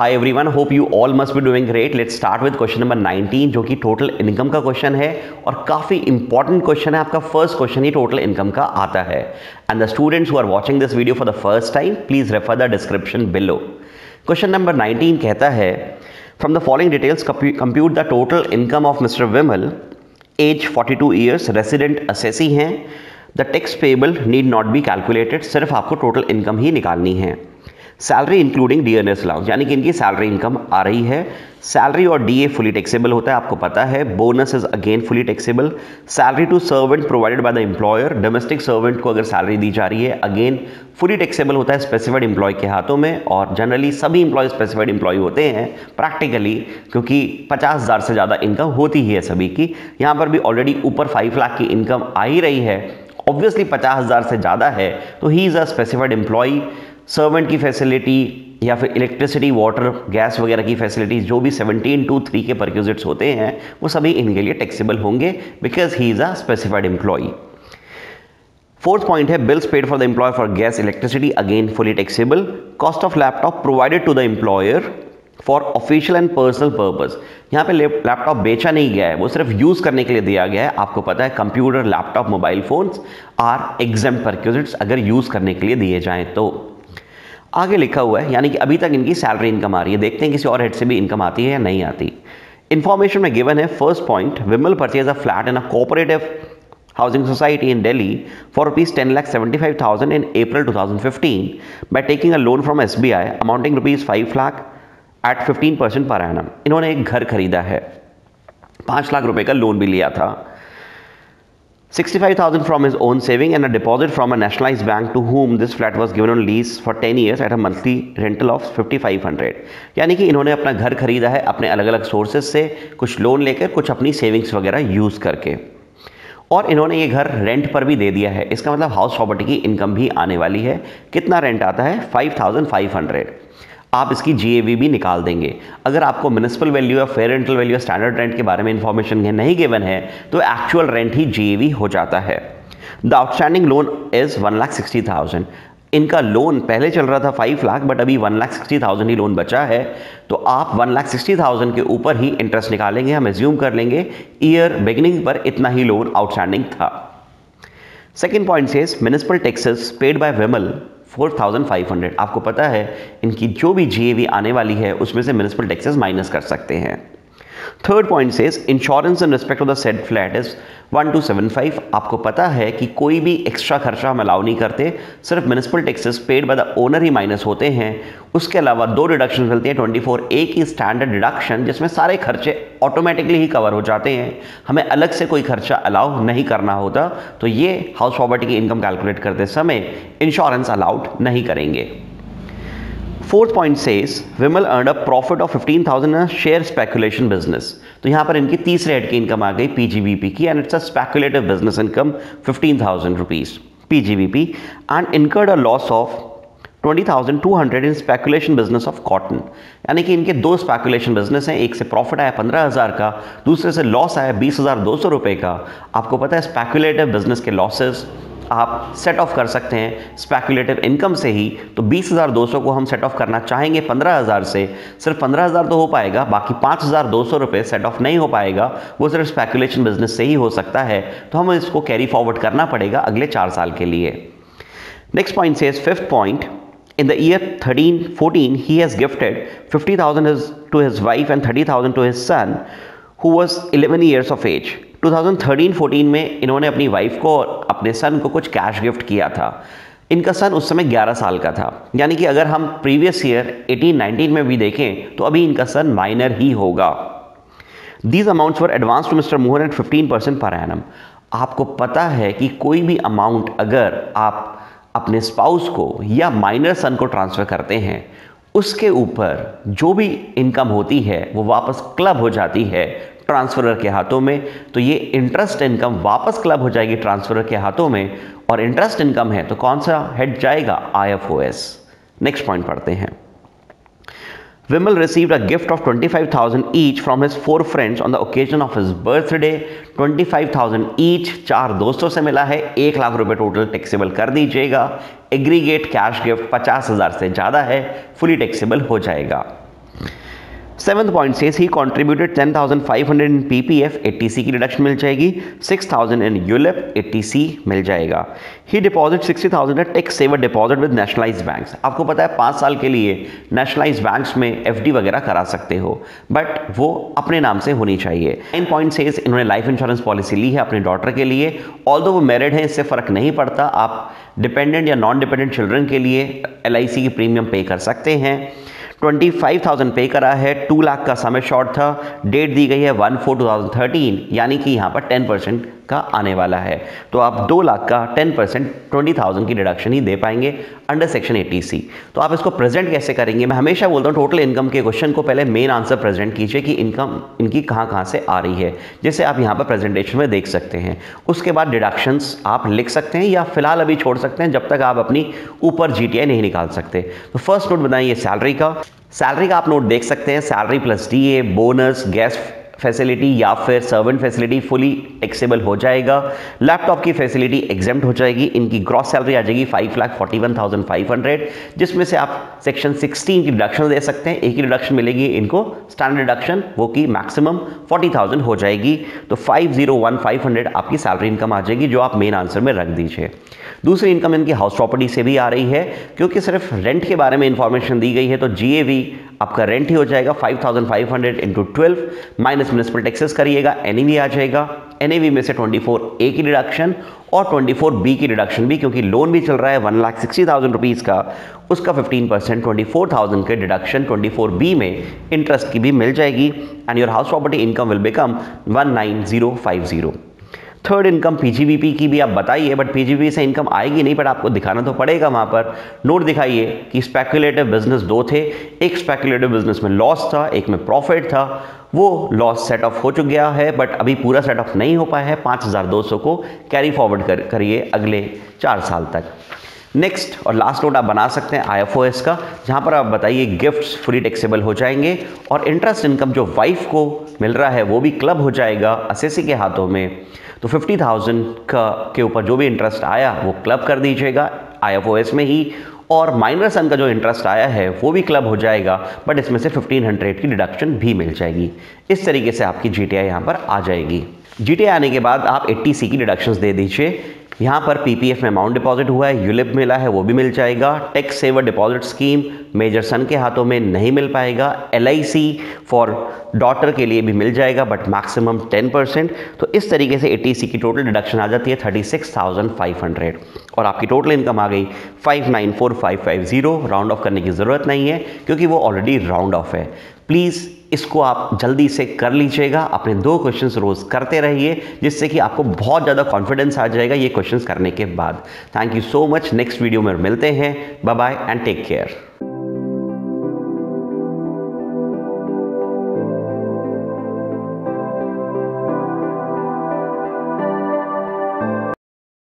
Hi everyone hope you all must be doing great let start with question number 19 जो कि total income का question है और काफ़ी इंपॉर्टेंट क्वेश्चन है। आपका फ़र्स्ट क्वेश्चन ही टोटल इनकम का आता है। And the students who are watching this video for the first time please refer the description below question number 19 कहता है from the following details compute the total income of mister Vimal age 42 years resident assessee हैं. The tax payable need not be calculated सिर्फ़ आपको total income ही निकालनी है। Salary including D N यानी कि इनकी सैलरी इनकम आ रही है। सैलरी और डी ए फुली टैक्सेबल होता है, आपको पता है। Bonus is again fully taxable salary to servant provided by the employer domestic servant को अगर सैलरी दी जा रही है अगेन फुली टैक्सेबल होता है स्पेसिफाइड एम्प्लॉय के हाथों में। और जनरली सभी एम्प्लॉय स्पेसिफाइड एम्प्लॉय होते हैं प्रैक्टिकली क्योंकि पचास हज़ार से ज़्यादा इनकम होती ही है सभी की। यहाँ पर भी ऑलरेडी ऊपर फाइव लाख की इनकम आ ही रही है। ऑब्वियसली पचास हज़ार से ज़्यादा है तो he is a specified employee servant की फैसिलिटी या फिर इलेक्ट्रिसिटी वाटर गैस वगैरह की फैसिलिटीज़ जो भी 17 टू थ्री के परक्यूजिट्स होते हैं, वो सभी इनके लिए टैक्सेबल होंगे because he is a specified employee fourth point है bills paid for the employee for gas electricity again fully taxable cost of laptop provided to the employer for official and personal purpose यहाँ पे laptop बेचा नहीं गया है, वो सिर्फ़ use करने के लिए दिया गया है। आपको पता है computer laptop mobile phones are exempt perquisites अगर यूज़ करने के लिए दिए जाएँ तो। आगे लिखा हुआ है, यानी कि अभी तक इनकी सैलरी इनकम आ रही है। देखते हैं किसी और हेड से भी इनकम आती है या नहीं आती। इन्फॉर्मेशन में गिवन है first point Vimal purchase a flat in a cooperative housing society in Delhi for rupees ten lakh seventy five thousand in April two thousand fifteen by taking a loan from S B I amounting rupees five lakh at fifteen percent per annum इन्होंने एक घर खरीदा है। पाँच लाख रुपए का loan भी लिया था। 65,000 from his own saving and a deposit from a nationalized bank to whom this flat was given on lease for 10 years at a monthly rental of 5500 यानी कि इन्होंने अपना घर खरीदा है अपने अलग अलग सोर्सेज से कुछ लोन लेकर कुछ अपनी सेविंग्स वगैरह यूज़ करके। और इन्होंने ये घर रेंट पर भी दे दिया है। इसका मतलब हाउस प्रॉपर्टी की इनकम भी आने वाली है। कितना रेंट आता है? 5500 आप इसकी जी भी निकाल देंगे। अगर आपको म्यूनसिपल वैल्यू या फेयर रेंटल वैल्यू या स्टैंडर्ड रेंट के बारे में इन्फॉर्मेशन नहीं गिवन है तो एक्चुअल रेंट ही जी हो जाता है। The outstanding loan is one lakh sixty thousand इनका लोन पहले चल रहा था फाइव लाख बट अभी वन लाख सिक्सटी थाउज़ेंड ही लोन बचा है। तो आप वन लाख सिक्सटी थाउज़ेंड के ऊपर ही इंटरेस्ट निकालेंगे, हम एज्यूम कर लेंगे ईयर बिगिनिंग पर इतना ही लोन आउटस्टैंडिंग था। सेकेंड पॉइंट से municipal taxes paid by Vimal 4,500 आपको पता है इनकी जो भी जी आने वाली है उसमें से म्यूनसिपल टैक्सेस माइनस कर सकते हैं। थर्ड पॉइंट से insurance in respect of the said flat is one two seven five आपको पता है कि कोई भी एक्स्ट्रा खर्चा हम अलाउ नहीं करते, सिर्फ़ municipal taxes paid by the owner he minus होते हैं। उसके अलावा दो डिडक्शन मिलती हैं ट्वेंटी फोर ए की स्टैंडर्ड डिडक्शन जिसमें सारे खर्चे ऑटोमेटिकली ही कवर हो जाते हैं। हमें अलग से कोई खर्चा अलाउ नहीं करना होता तो ये हाउस प्रॉपर्टी की इनकम कैलकुलेट करते समय इंश्योरेंस अलाउड नहीं करेंगे। Fourth point says Vimal earn a profit of fifteen thousand share speculation business तो यहाँ पर इनकी तीसरे हेड की इनकम आ गई पीजीबीपी की and it's a speculative business income fifteen thousand rupees PGBP and incurred a loss of twenty thousand two hundred in speculation business of cotton यानी कि इनके दो स्पेकुलेशन बिज़नेस हैं, एक से प्रॉफिट आया पंद्रह हज़ार का, दूसरे से लॉस आया बीस हज़ार दो सौ रुपये का। आपको पता है स्पेकुलेटिव बिज़नेस के लॉसेस आप सेट ऑफ़ कर सकते हैं स्पेकुलेटिव इनकम से ही। तो बीस हज़ार दो सौ को हम सेट ऑफ़ करना चाहेंगे पंद्रह हज़ार से। सिर्फ़ पंद्रह हज़ार तो हो पाएगा, बाकी पाँच हज़ार दो सौ रुपये सेट ऑफ़ नहीं हो पाएगा। वो सिर्फ़ स्पेकुलेशन बिज़नेस से ही हो सकता है। तो हमें इसको कैरी फॉरवर्ड करना पड़ेगा अगले चार साल के लिए। नेक्स्ट पॉइंट से fifth point in the year 13 14 he has gifted 50000 to his wife and 30000 to his son, who was 11 years of age. 2013-14 में इन्होंने अपनी वाइफ को और अपने सन को कुछ कैश गिफ्ट किया था। इनका सन उस समय 11 साल का था। यानी कि अगर हम प्रीवियस ईयर 18-19 में भी देखें तो अभी इनका सन माइनर ही होगा। These amounts were advance to mister Mohan at fifteen percent per annum आपको पता है कि कोई भी अमाउंट अगर आप अपने स्पाउस को या माइनर सन को ट्रांसफ़र करते हैं, उसके ऊपर जो भी इनकम होती है, वो वापस क्लब हो जाती है। ट्रांसफरर के हाथों में तो ये इंटरेस्ट इनकम वापस क्लब हो जाएगी ट्रांसफरर के हाथों में और इंटरेस्ट इनकम है तो कौन सा? हेड जाएगा I F O S next point पढ़ते हैं। Vimal received a gift of 25,000 each from his four friends on the occasion of his birthday. 25,000 each चार दोस्तों से मिला है एक लाख रुपए टोटल टैक्सेबल कर दीजिएगा। एग्रीगेट कैश गिफ्ट पचास हज़ार से ज़्यादा है फुली टैक्सेबल हो जाएगा। सेवन्थ पॉइंट से he contributed ten thousand five hundred in P P F eighty C की रिडक्शन मिल जाएगी six thousand in ULIP eighty C मिल जाएगा। He deposit sixty thousand tax saver deposit with nationalise banks आपको पता है, पाँच साल के लिए नेशनलाइज बैंक्स में एफ़ डी वगैरह करा सकते हो बट वो अपने नाम से होनी चाहिए। नाइन पॉइंट से इन्होंने लाइफ इंश्योरेंस पॉलिसी ली है अपने डॉटर के लिए। ऑल दो वो मैरिड हैं, इससे फ़र्क नहीं पड़ता। आप डिपेंडेंट या नॉन डिपेंडेंट चिल्ड्रन के लिए एल आई सी की प्रीमियम पे कर सकते हैं। ट्वेंटी फाइव थाउज़ेंड पे करा है टू लाख का समय शॉर्ट था डेट दी गई है one four two thousand thirteen यानी कि यहाँ पर टेन परसेंट का आने वाला है। तो आप दो लाख का टेन परसेंट ट्वेंटी थाउज़ेंड की डिडक्शन ही दे पाएँगे अंडर सेक्शन एटी सी तो आप इसको प्रेजेंट कैसे करेंगे? मैं हमेशा बोलता हूँ टोटल इनकम के क्वेश्चन को पहले मेन आंसर प्रेजेंट कीजिए कि इनकम इनकी कहाँ कहाँ से आ रही है। जिसे आप यहाँ पर प्रेजेंटेशन में देख सकते हैं। उसके बाद डिडक्शंस आप लिख सकते हैं या फ़िलहाल अभी छोड़ सकते हैं जब तक आप अपनी ऊपर जी नहीं निकाल सकते। तो फ़र्स्ट नोट बताइए सैलरी का। सैलरी का आप नोट देख सकते हैं। Salary plus DA bonus gas facility या फिर सर्वेंट फैसिलिटी फुली एक्सेबल हो जाएगा। लैपटॉप की फैसिलिटी एग्ज़ाम हो जाएगी। इनकी ग्रॉस सैलरी आ जाएगी five lakh forty one thousand five hundred जिसमें से आप सेक्शन सिक्सटीन की डिडक्शन दे सकते हैं। एक ही डिडक्शन मिलेगी इनको। स्टैंडर्ड डिडक्शन वो की मैक्सिमम फोर्टी थाउज़ेंड हो जाएगी। तो five zero one five hundred आपकी सैलरी इनकम आ जाएगी, जो आप मेन आंसर में रख दीजिए। दूसरी इनकम इनकी हाउस प्रॉपर्टी से भी आ रही है, क्योंकि सिर्फ़ रेंट के बारे में इंफॉर्मेशन दी गई है तो जीएवी आपका रेंट ही हो जाएगा five thousand five hundred into twelve minus municipal taxes करिएगा एन आ जाएगा। एन में से ट्वेंटी फोर ए की डिडक्शन और ट्वेंटी फोर बी की डिडक्शन भी, क्योंकि लोन भी चल रहा है one lakh sixty thousand rupees का। उसका fifteen percent twenty four thousand के डिडक्शन ट्वेंटी फोर बी में इंटरेस्ट की भी मिल जाएगी। And your house property income will become one nine zero five zero third income PGBP की भी आप बताइए बट पीजीबीपी से इनकम आएगी नहीं बट आपको दिखाना तो पड़ेगा वहाँ पर। नोट दिखाइए कि स्पेकुलेटिव बिज़नेस दो थे। एक स्पेकुलेटिव बिज़नेस में लॉस था, एक में प्रॉफिट था। वो लॉस सेट ऑफ़ हो चुक गया है बट अभी पूरा सेट ऑफ़ नहीं हो पाया है। पाँच हज़ार दो सौ को कैरी फॉरवर्ड करिए अगले चार साल तक। नेक्स्ट और लास्ट नोट आप बना सकते हैं आईएफओएस का, जहाँ पर आप बताइए गिफ्ट्स फ्री टैक्सेबल हो जाएँगे और इंटरेस्ट इनकम जो वाइफ को मिल रहा है वो भी क्लब हो जाएगा असेसी के हाथों में। तो फिफ्टी थाउज़ेंड का के ऊपर जो भी इंटरेस्ट आया, वो क्लब कर दीजिएगा आईएफओएस में ही और माइनर सन का जो इंटरेस्ट आया है, वो भी क्लब हो जाएगा बट इसमें से 1500 की डिडक्शन भी मिल जाएगी। इस तरीके से आपकी जी टी यहाँ पर आ जाएगी। जी आने के बाद आप 80 सी की डिडक्शंस दे दीजिए। यहाँ पर पीपीएफ में अमाउंट डिपॉजिट हुआ है यूलिप मिला है, वो भी मिल जाएगा। Tax saver deposit scheme major son के हाथों में नहीं मिल पाएगा। एलआईसी फॉर डॉटर के लिए भी मिल जाएगा बट मैक्सिमम 10 परसेंट तो इस तरीके से एटीसी की टोटल डिडक्शन आ जाती है 36,500 और आपकी टोटल इनकम आ गई 594550 राउंड ऑफ़ करने की ज़रूरत नहीं है क्योंकि वो ऑलरेडी राउंड ऑफ़ है। प्लीज़ इसको आप जल्दी से कर लीजिएगा। अपने दो क्वेश्चंस रोज़ करते रहिए जिससे कि आपको बहुत ज़्यादा कॉन्फिडेंस आ जाएगा ये क्वेश्चंस करने के बाद। Thank you so much next video में मिलते हैं। Bye bye and take care